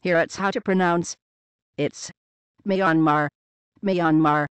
Here it's how to pronounce. It's Myanmar. Myanmar.